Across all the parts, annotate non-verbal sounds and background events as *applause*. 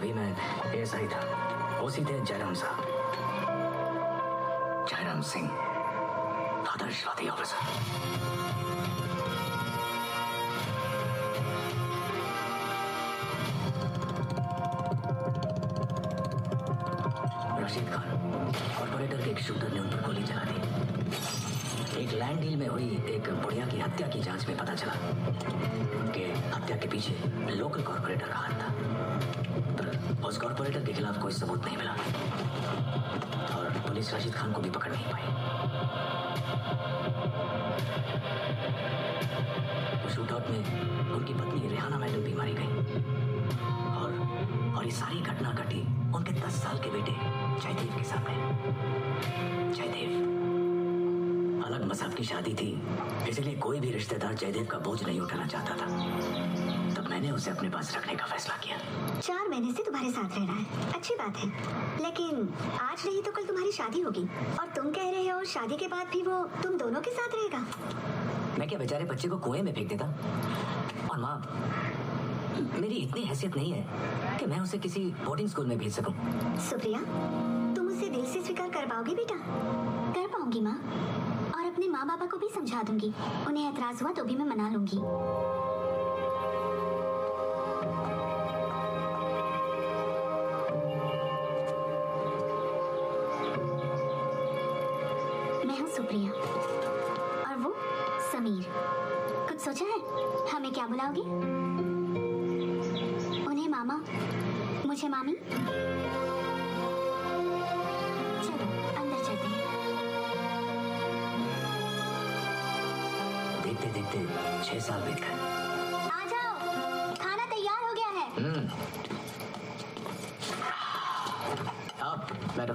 तभी मैं S I था। वो सीधे जयराम साहब। जयराम सिंह फादर शादी ऑफिसर रशीद खान कॉर्पोरेटर के एक शूटर ने उन पर गोली चला दी एक लैंड डील में हुई एक बुढ़िया की हत्या की जाँच में पता चला कि हत्या के पीछे लोकल कॉर्पोरेटर का हाथ था। पर उस कॉर्पोरेटर के खिलाफ कोई सबूत नहीं मिला और पुलिस रशीद खान को भी पकड़ नहीं पाई। शूटआउट में उनकी पत्नी रेहाना मैडम भी मारी गई। और और ये सारी घटना घटी उनके दस साल के बेटे जयदेव के सामने। अलग मज़हब की शादी थी। इसलिए कोई भी रिश्तेदार जयदेव का बोझ नहीं उठाना चाहता था। तब मैंने उसे अपने पास रखने का फैसला किया। चार महीने से तुम्हारे साथ रह रहा है। अच्छी बात है। लेकिन आज नहीं तो कल तुम्हारी शादी होगी। और तुम कह रहे हो शादी के बाद भी वो तुम दोनों के साथ रहेगा। मैं क्या बेचारे बच्चे को कुएँ में फेंक देता? और माँ मेरी इतनी हैसियत नहीं है कि मैं उसे किसी बोर्डिंग स्कूल में भेज सकूँ। सुप्रिया तुम उसे दिल से स्वीकार कर पाओगी बेटा? कर पाऊँगी माँ। अपने माँ बाबा को भी समझा दूँगी। उन्हें एतराज़ हुआ तो भी मैं मना लूँगी। मैं हूँ सुप्रिया। और वो समीर। कुछ सोचा है? हमें क्या बुलाओगे? उन्हें मामा। मुझे मामी। देखते देखते छह साल बीत गए आ जाओ। खाना तैयार हो गया है। हम्म। आप बैठो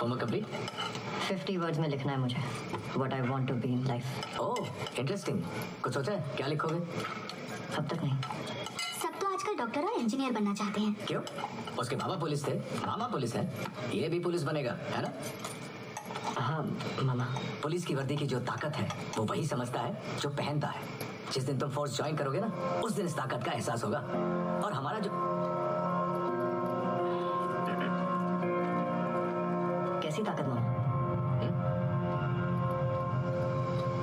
होमवर्क कंप्लीट फिफ्टी वर्ड्स में लिखना है मुझे। What I want to be in life oh interesting कुछ सोचा है? क्या लिखोगे? अब तक नहीं। सब तो आजकल डॉक्टर और इंजीनियर बनना चाहते हैं। क्यों? उसके बाबा पुलिस थे। मामा पुलिस है। ये भी पुलिस बनेगा है ना? हाँ मामा। पुलिस की वर्दी की जो ताकत है, वो वही समझता है, जो पहनता है। जिस दिन तुम फोर्स ज्वाइन करोगे ना, उस दिन इस ताकत का एहसास होगा। और हमारा जो कैसी ताकत मामा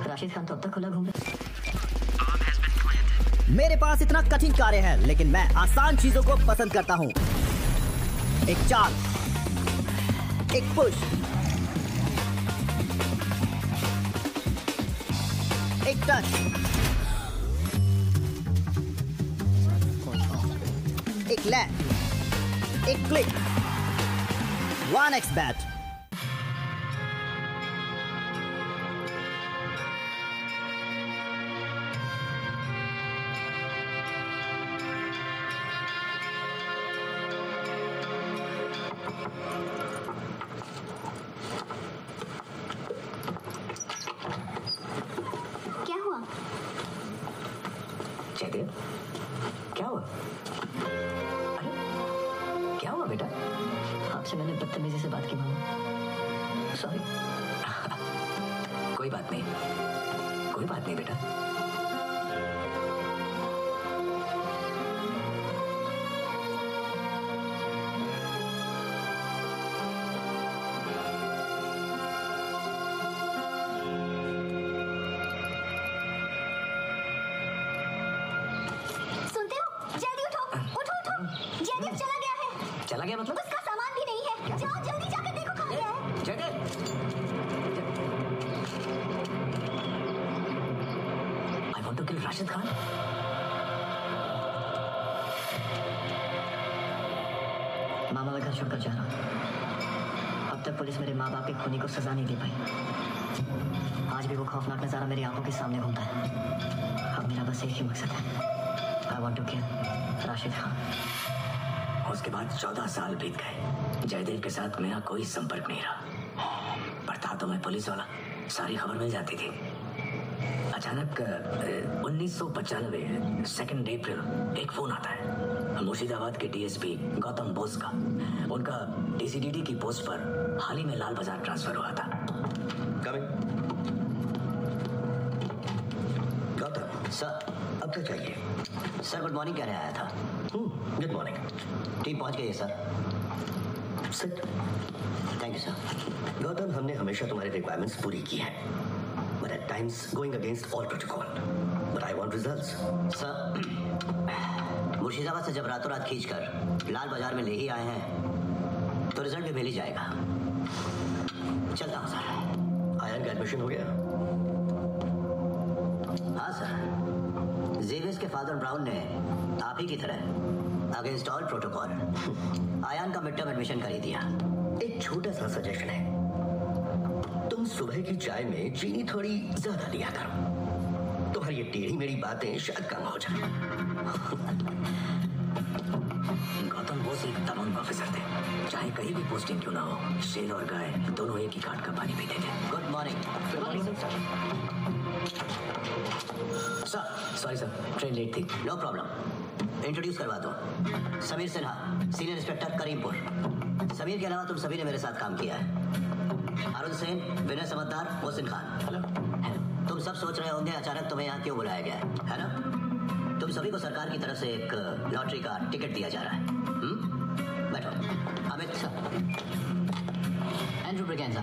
राशिद खान तो अब तक खुला घूम मेरे पास इतना कठिन कार्य है, लेकिन मैं आसान चीज़ों को पसंद करता हूँ। एक चाल, एक पुश एक टच एक लैंड एक click one X bat Jaidev क्या हुआ? अरे, क्या हुआ बेटा? आपसे मैंने बदतमीजी से बात की, मामा। सॉरी *laughs* कोई बात नहीं। कोई बात नहीं बेटा। राशिद खान मामा मैं घर छोड़कर जा रहा अब तक पुलिस मेरे माँ बाप के खूनी को सजा नहीं दे पाई। आज भी वो खौफनाक नज़ारा मेरी आँखों के सामने घूमता है। अब मेरा बस एक ही मकसद है। I want to kill Rashid Khan. उसके बाद चौदह साल बीत गए। जयदेव के साथ मेरा कोई संपर्क नहीं रहा। पर था तो मैं पुलिस वाला। सारी खबर मिल जाती थी। अचानक उन्नीस सौ पचानवे सेकेंड अप्रैल एक फ़ोन आता है। मुर्शिदाबाद के डीएसपी गौतम बोस का। उनका डीसीडीडी की पोस्ट पर हाल ही में लाल बाज़ार ट्रांसफ़र हुआ था। कमिंग गौतम सर अब क्या चाहिए सर गुड मॉर्निंग कहने आया था। गुड मॉर्निंग टीम पहुँच गई है sir sit thank you sir Gautam हमने हमेशा तुम्हारी रिक्वायरमेंट्स पूरी की है। Time's going against all protocol but I want results sir Murshidabad से जब रातों रात खींचकर लाल बाज़ार में ले ही आए हैं तो रिज़ल्ट भी मिल ही जाएगा। चलता हूँ सर आयन का एडमिशन हो गया। हाँ सर जेवियर्स के फादर ब्राउन ने आप ही की तरह अगेंस्ट ऑल प्रोटोकॉल आयान का मिड टर्म एडमिशन कर ही दिया। एक छोटा सा सजेशन है। तुम सुबह की चाय में चीनी थोड़ी ज़्यादा लिया करो। तुम्हारी ये टेढ़ी मेरी बातें शायद कम हो जाए। गौतम बोस एक दबंग ऑफिसर थे। चाहे कहीं भी पोस्टिंग क्यों ना हो शेर और गाय दोनों एक ही काट का पानी पीते थे। Good morning sir sorry sir train late थी। नो प्रॉब्लम इंट्रोड्यूस करवा दो। Sameer Sinha senior inspector Karimpur. Sameer के अलावा तुम सभी ने मेरे साथ काम किया है। अरुण सेन विनय समझदार मोहसिन खान। हेलो। तुम सब सोच रहे होंगे अचानक तुम्हें यहाँ क्यों बुलाया गया है? है ना? तुम सभी को सरकार की तरफ़ से एक लॉटरी का टिकट दिया जा रहा है। हम्म? बैठो। अमित एंड्रू ब्रिगेंजा।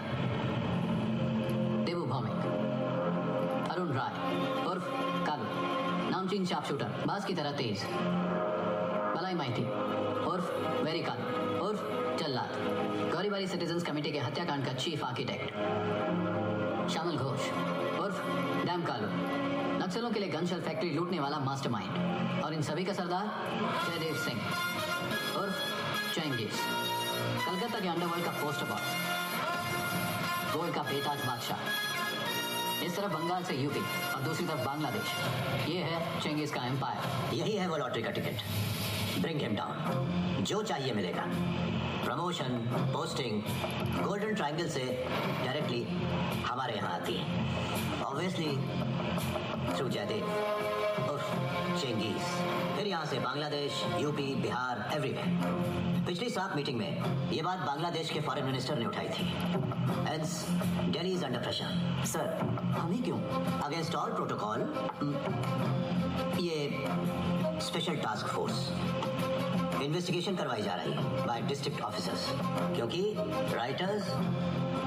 देवू भौमिक। अरुण राय। उर्फ़ कालू। नामचीन शार्प शूटर बास की तरह तेज। बलाई माइती। उर्फ़ वेरी कालू। गौरीबारी सिटीजन्स कमेटी के हत्याकांड का चीफ आर्किटेक्ट श्यामल घोष, उर्फ़ डैम कालू, नक्सलों के लिए गनशल फैक्ट्री लूटने वाला मास्टरमाइंड और इन सभी का सरदार जयदेव सिंह, उर्फ़ चेंगिस, कलकत्ता के अंडरवर्ल्ड का पोस्टर बॉय गोल्ड का बेताज बादशाह, इस तरफ़ बंगाल से यूपी, और दूसरी तरफ़ बांग्लादेश, ये है चेंगिस का एम्पायर यही है वो लॉटरी का टिकट ब्रिंग हिम डाउन जो चाहिए मिलेगा। प्रमोशन पोस्टिंग गोल्डन ट्रायंगल से डायरेक्टली हमारे यहाँ आती है। ऑब्वियसली थ्रू जयदेव उर्फ़ चेंगीज फिर यहाँ से बांग्लादेश यूपी बिहार एवरीवेयर पिछली सात मीटिंग में ये बात बांग्लादेश के फॉरेन मिनिस्टर ने उठाई थी। Hence Delhi is under pressure sir हम क्यों? अगेंस्ट ऑल प्रोटोकॉल ये स्पेशल टास्क फोर्स इन्वेस्टिगेशन करवाई जा रही है बाय डिस्ट्रिक्ट ऑफिसर्स क्योंकि राइटर्स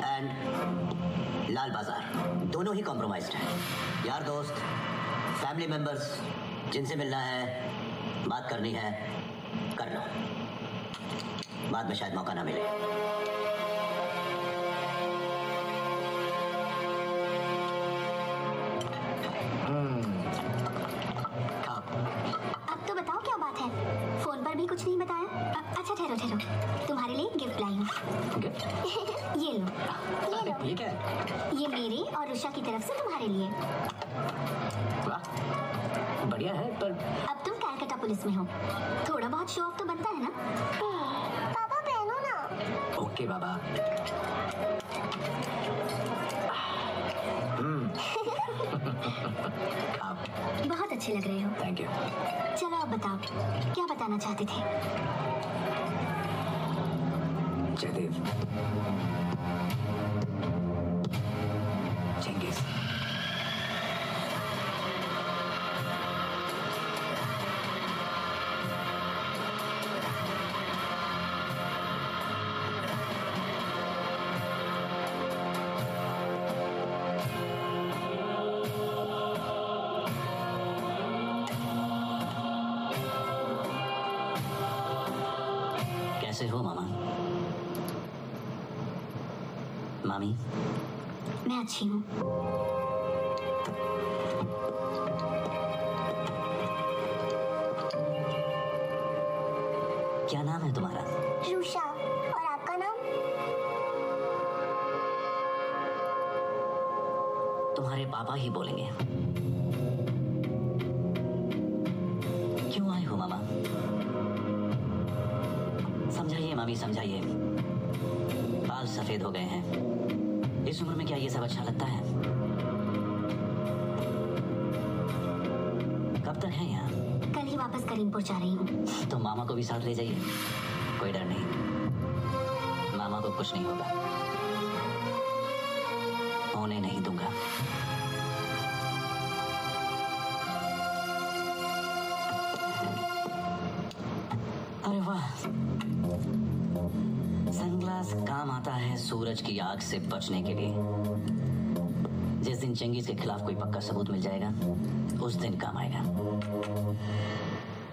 एंड लाल बाज़ार दोनों ही कॉम्प्रोमाइज्ड हैं। यार दोस्त फैमिली मेंबर्स जिनसे मिलना है, बात करनी है, कर लो। बाद में शायद मौका ना मिले। क्या है ये मेरे और रुषा की तरफ़ से तुम्हारे लिए। वाह बढ़िया है पर अब तुम कैलकाटा पुलिस में हो। थोड़ा बहुत शो ऑफ़ तो बनता है ना? पापा पहनो ना? ओके बाबा। *laughs* बहुत अच्छे लग रहे हो। थैंक यू चलो अब बताओ क्या बताना चाहते थे? जयदेव चेंगिस कैसे हो मामा? मामी मैं अच्छी हूँ क्या नाम है तुम्हारा रुषा और आपका नाम तुम्हारे पापा ही बोलेंगे। क्यों आए हो मामा? समझाइए मामी समझाइए। बाल सफ़ेद हो गए हैं। इस उम्र में क्या ये सब अच्छा लगता है? कब तक है यहाँ? कल ही वापस करीमपुर जा रही हूँ। तो मामा को भी साथ ले जाइए। कोई डर नहीं। मामा को कुछ नहीं होगा। होने नहीं दूँगा। आता है सूरज की आग से बचने के लिए। जिस दिन चंगेज के खिलाफ कोई पक्का सबूत मिल जाएगा उस दिन काम आएगा।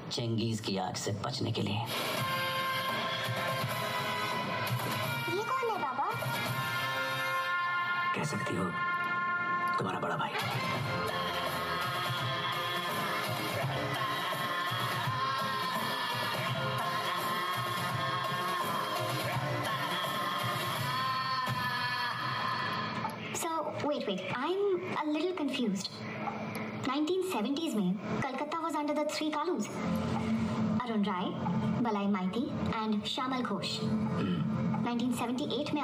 चंगेज की आग से बचने के लिए। ये कौन है बाबा? कह सकती हो तुम्हारा बड़ा भाई। Wait, wait. I'm a little confused. 1970s में Calcutta was under the three Kalus. Arun राय, बलाई माइती and श्यामल घोष. 1978 में